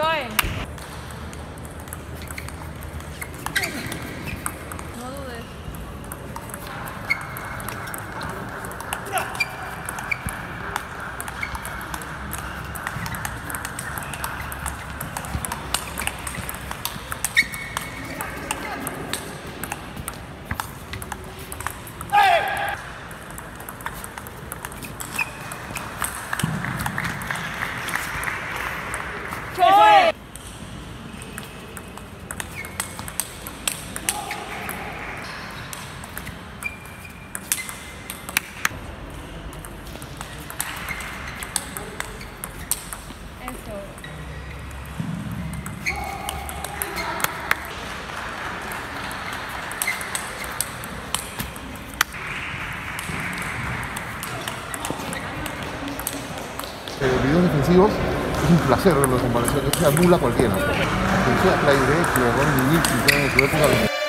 going. Eh, videos defensivos, es un placer verlo en comparación, se anula cualquiera. Sea Clyde Ronnie época